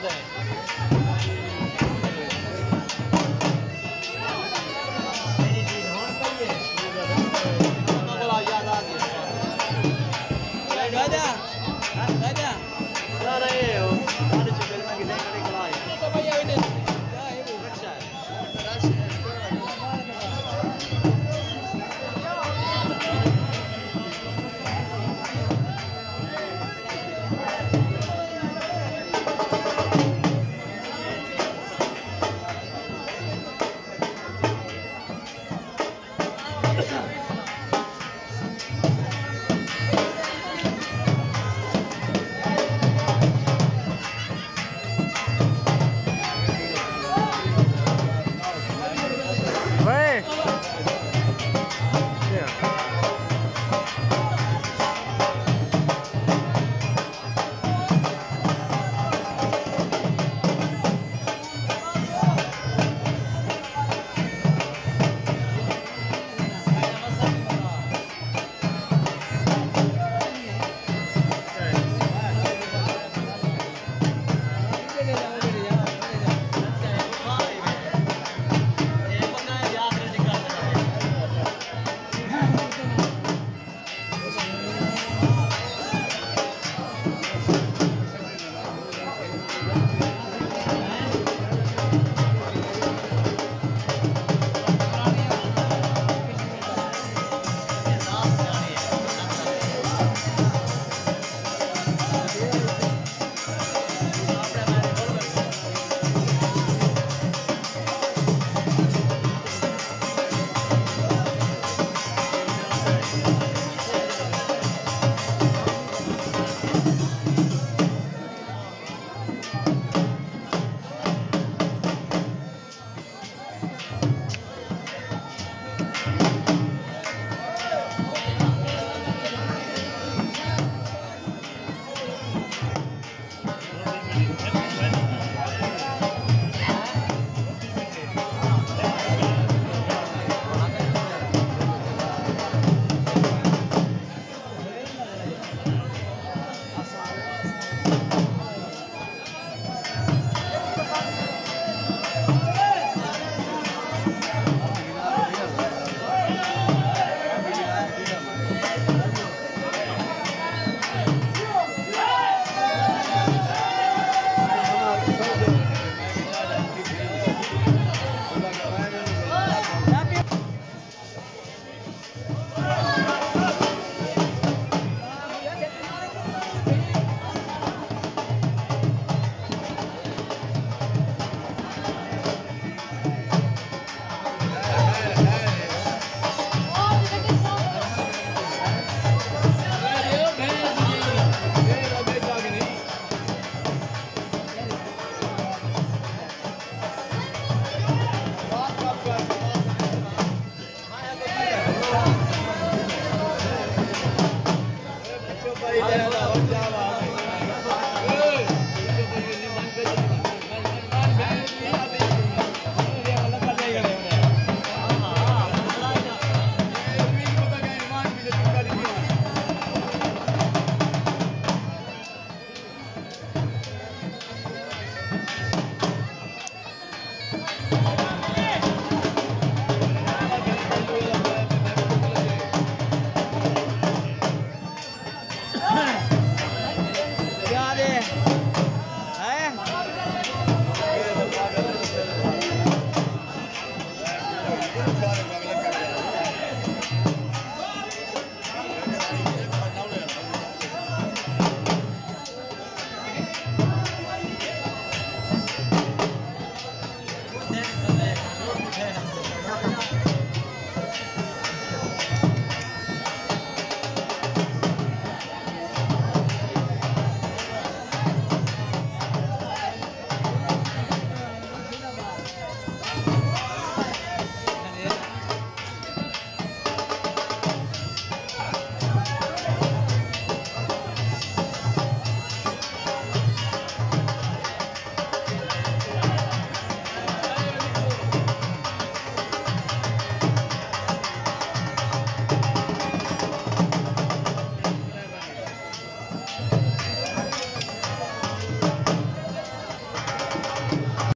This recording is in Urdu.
对？تھا